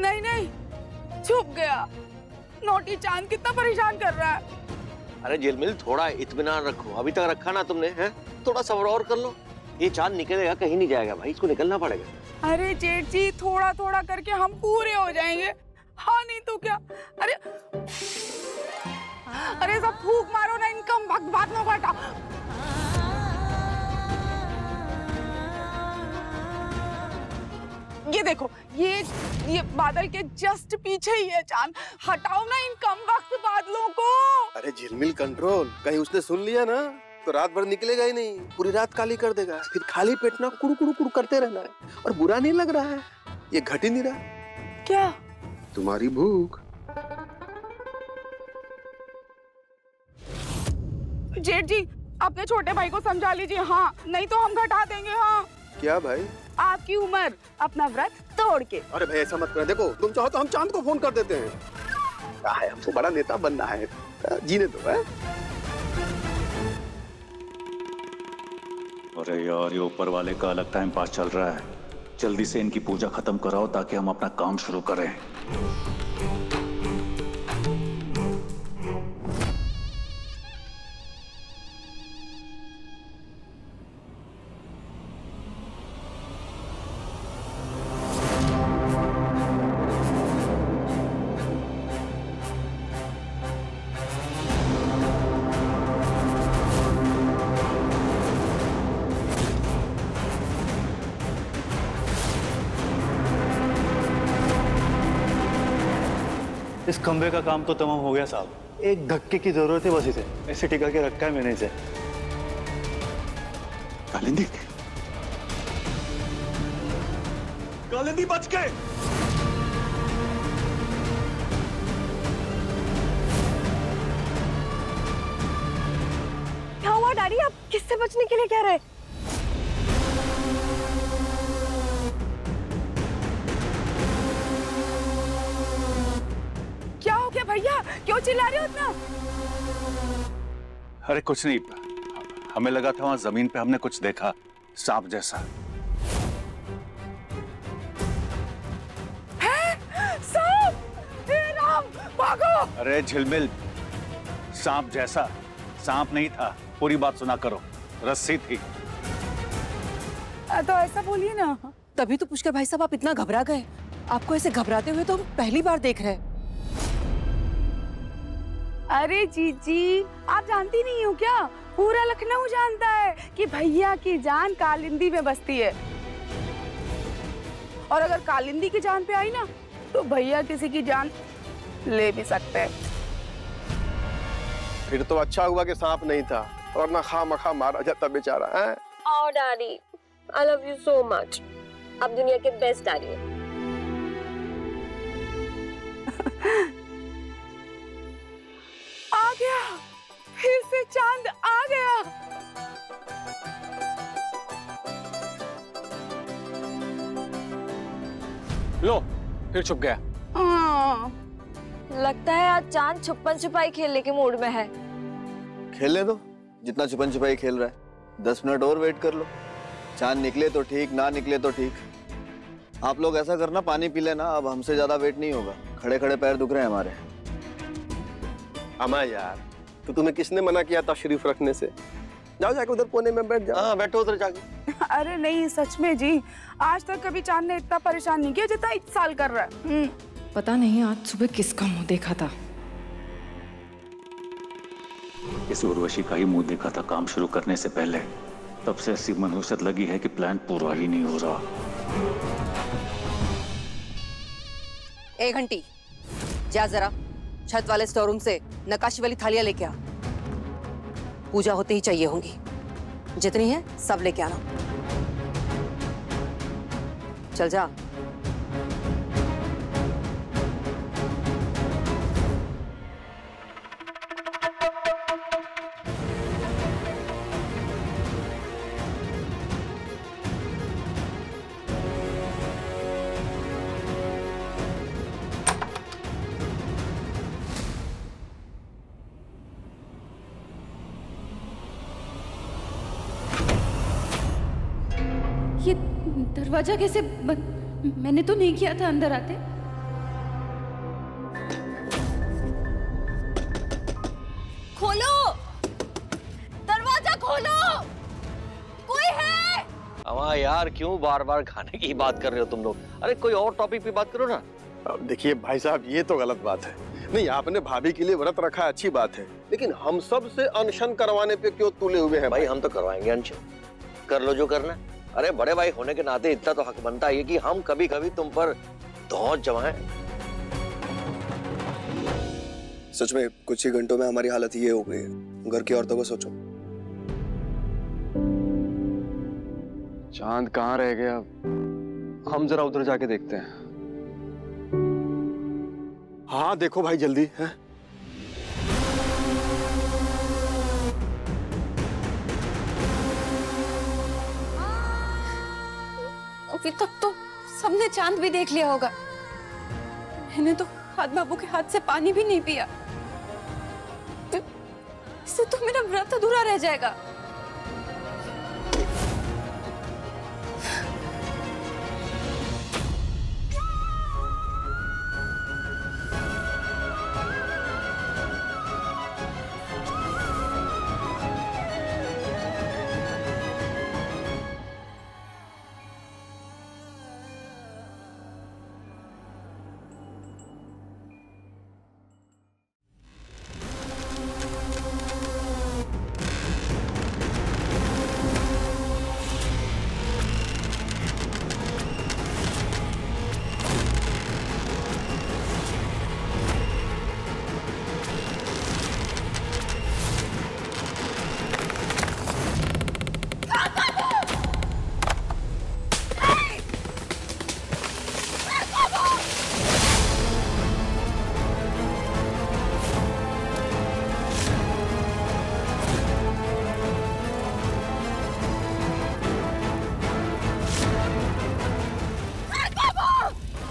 नहीं नहीं। छुप गया। नोटी चाँद कितना परेशान कर रहा है। अरे झिलमिल थोड़ा इत्मीनान रखो। अभी तक रखा ना तुमने हैं? थोड़ा सब्र और कर लो। ये चाँद निकलेगा कहीं नहीं जाएगा भाई इसको निकलना पड़ेगा। अरे जेठ जी थोड़ा थोड़ा करके हम पूरे हो जाएँगे। हाँ नहीं तो क्या? अरे अरे सब फूक मारो ना इनकम भग भाग ना बाटा ये देखो ये ये बादल के जस्ट पीछे ही है चाँद। हटाओ ना इन कम वक्त बादलों को। अरे झिलमिल कंट्रोल कहीं उसने सुन लिया ना तो रात भर निकलेगा ही नहीं पूरी रात काली कर देगा। फिर खाली पेट ना कुड़ू कुड़ू कुड़ू करते रहना है और बुरा नहीं लग रहा है ये घट ही नहीं रहा। क्या? तुम्हारी भूख। जेठ जी अपने छोटे भाई को समझा लीजिए। हाँ नहीं तो हम घटा देंगे हाँ। क्या भाई? आपकी उम्र अपना व्रत तोड़ के। अरे भाई ऐसा मत कर। देखो तुम चाहो तो हम चाँद को फ़ोन कर देते हैं। क्या है? हमको बड़ा नेता बनना है। जीने दो है? अरे यार ये ऊपर वाले का अलग टाइम पास चल रहा है। जल्दी से इनकी पूजा खत्म कराओ ताकि हम अपना काम शुरू करें। खंबे का काम तो तमाम हो गया साहब। एक धक्के की ज़रूरत है बस इसे। ऐसे टिका के रखा है मैंने इसे। कालिंदी। कालिंदी बच गए क्या हुआ डैडी? आप किससे बचने के लिए कह रहे क्यों चिल्ला रहे हो इतना? अरे कुछ नहीं। हमें लगा था वहाँ ज़मीन पे हमने कुछ देखा सांप जैसा। सांप? राम भागो अरे झिलमिल सांप जैसा। सांप नहीं था पूरी बात सुना करो। रस्सी थी। तो ऐसा बोलिए ना। तभी तो पुष्कर भाई साहब आप इतना घबरा गए। आपको ऐसे घबराते हुए तो हम पहली बार देख रहे हैं। अरे जीजी आप जानती नहीं हो क्या? पूरा लखनऊ जानता है कि भैया की जान कालिंदी में बसती है। और अगर कालिंदी की जान पे आई ना तो भैया किसी की जान ले भी सकते हैं। फिर तो अच्छा हुआ कि सांप नहीं था और ना खा मखा मारा जाता बेचारा है? और daddy I love you so much आप दुनिया के बेस्ट डैडी हैं। फिर से चाँद आ गया। लो फिर छुप गया। हाँ, लगता है आज चाँद छुपन छुपाई खेलने के मूड में है। खेलने दो जितना छुपन छुपाई खेल रहा है। दस मिनट और वेट कर लो। चाँद निकले तो ठीक ना निकले तो ठीक। आप लोग ऐसा करना पानी पी लेना अब हमसे ज़्यादा वेट नहीं होगा। खड़े खड़े पैर दुख रहे हैं हमारे। अमा यार। तो तुम्हें किसने मना किया था शरीफ रखने से? जाओ जाके उधर कोने में बैठ जाओ। हाँ बैठो उधर जाके। अरे नहीं सच में जी आज तक कभी चाँद ने इतना परेशान नहीं किया जितना इस साल कर रहा है। हम्म, पता नहीं आज सुबह किसका मुँह देखा था। इस उर्वशी का ही मुँह देखा था काम शुरू करने से पहले। तब से ऐसी मनहूसत लगी है कि प्लान पूरा ही नहीं हो रहा। एक घंटी जा जरा छत वाले स्टोर रूम से। नकाशी वाली थालियाँ लेके आ। पूजा होते ही चाहिए होंगी। जितनी है, सब लेके आना। चल जा। दरवाज़ा कैसे बंद मैंने तो नहीं किया था अंदर आते। खोलो! दरवाज़ा खोलो! कोई है? अमा यार क्यों बार बार खाने की बात कर रहे हो तुम लोग? अरे कोई और टॉपिक पे बात करो ना। अब देखिए भाई साहब ये तो गलत बात है। नहीं आपने भाभी के लिए व्रत रखा अच्छी बात है। लेकिन हम सबसे अनशन करवाने पे क्यों तुले हुए हैं भाई हम तो करवाएँगे अनशन। कर लो जो करना अरे बड़े भाई होने के नाते इतना तो हक बनता है कि हम कभी कभी तुम पर धौच जमाएँ। सच में कुछ ही घंटों में हमारी हालत ये हो गई। है घर की औरतों को सोचो। चाँद कहाँ रह गया? हम जरा उधर जाके देखते हैं। हाँ देखो भाई जल्दी है? अभी तक तो सबने चाँद भी देख लिया होगा। मैंने तो हाथ बाबू के हाथ से पानी भी नहीं पिया। इससे तो मेरा व्रत अधूरा रह जाएगा।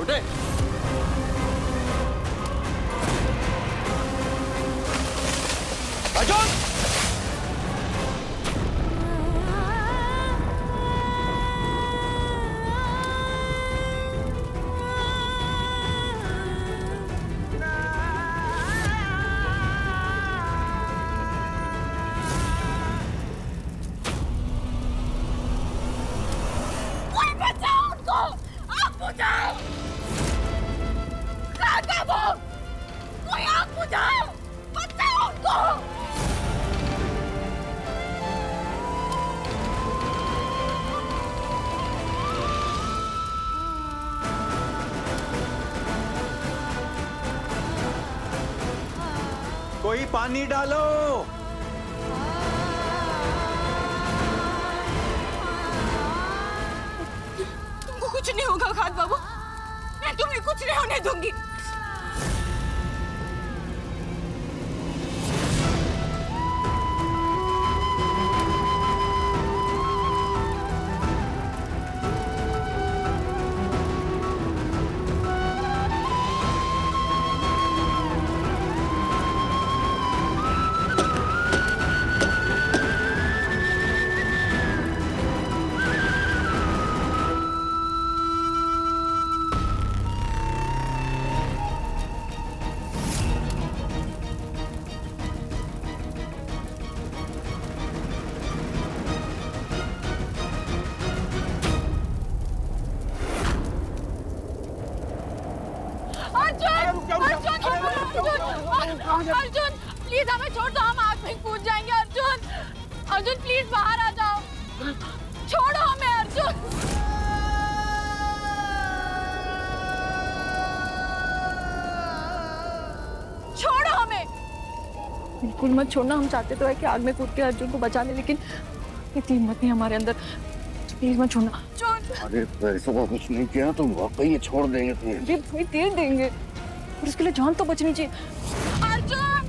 उठे। अर्जुन पानी डालो। तुमको कुछ नहीं होगा खाद बाबू। मैं तुम्हें कुछ नहीं होने दूँगी। बिल्कुल मत छोड़ना हम चाहते तो है कि आग में कूद के अर्जुन को बचा ले लेकिन इतनी हिम्मत नहीं हमारे अंदर। प्लीज़ मत छोड़ना। अरे पैसों को कुछ नहीं किया तो वाकई ये छोड़ देंगे तुम्हें अरे भाई दे देंगे। और उसके लिए जान तो बचनी चाहिए। अर्जुन!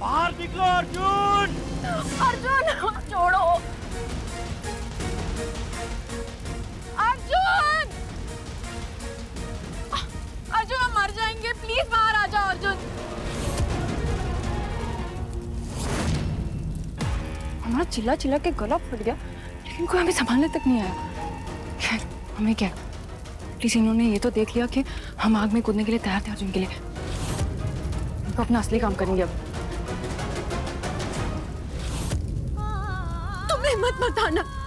बाहर निकलो अर्जुन! अर्जुन छोड़ो अर्जुन! अर्जुन हम मर जाएँगे प्लीज़ बाहर हमारा चिल्ला चिल्ला के गला फट गया लेकिन कोई हमें संभालने तक नहीं आया हमें क्या प्लीज़ इन्होंने ये तो देख लिया कि हम आग में कूदने के लिए तैयार थे अर्जुन के लिए तो अपना असली काम करेंगे अब तुम्हें मत मत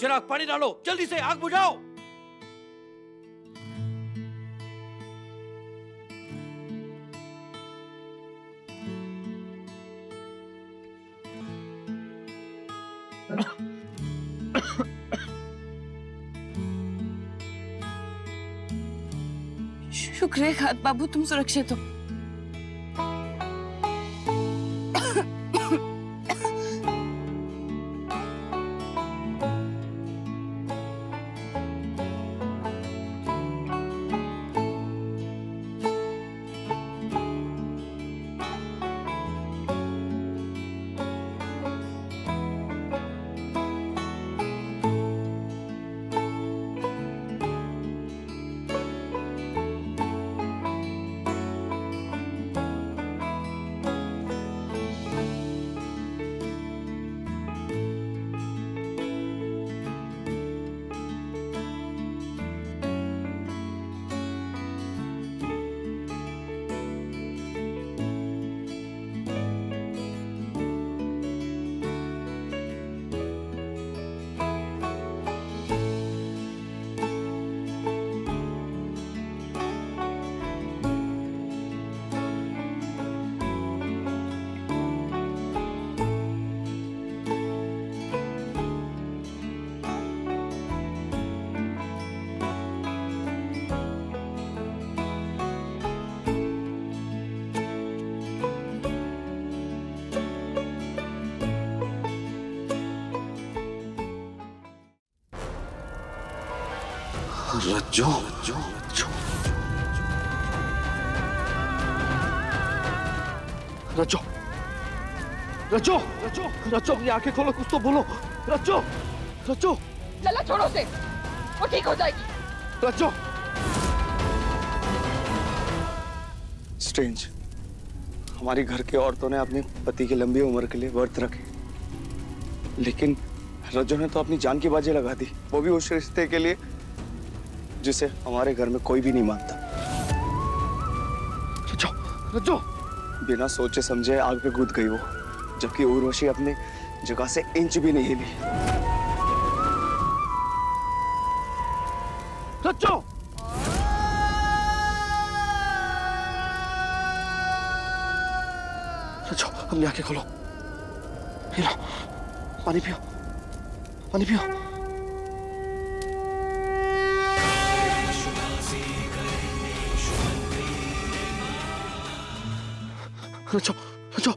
चिराग पानी डालो जल्दी से आग बुझाओ। शुक्र खाद बाबू तुम सुरक्षित हो। रज्जो रज्जो रज्जो रचो रचो अपनी आँखें खोलो कुछ तो बोलो रचो रचो लला छोड़ो उसे वो ठीक हो जाएगी रचो स्ट्रेंज हमारी घर की औरतों ने अपने पति की लंबी उम्र के लिए व्रत रखे। लेकिन रजो ने तो अपनी जान की बाजी लगा दी। वो भी उस रिश्ते के लिए जिसे हमारे घर में कोई भी नहीं मानता। बिना सोचे समझे आग पे कूद गई वो जबकि उर्वशी अपने जगह से इंच भी नहीं हिली। रज्जो! रज्जो, खोलो। पानी पियो पानी पियो। 快叫叫